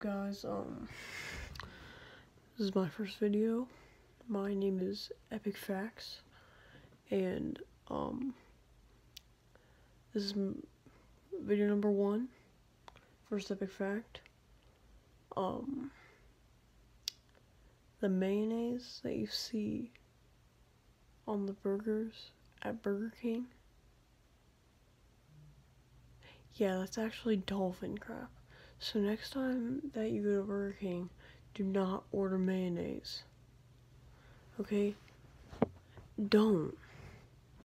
guys um this is my first video. My name is epic facts and um this is video number one first epic fact. Um the mayonnaise that you see on the burgers at burger king? Yeah that's actually dolphin crap so next time that you go to Burger King, do not order mayonnaise. Okay? Don't.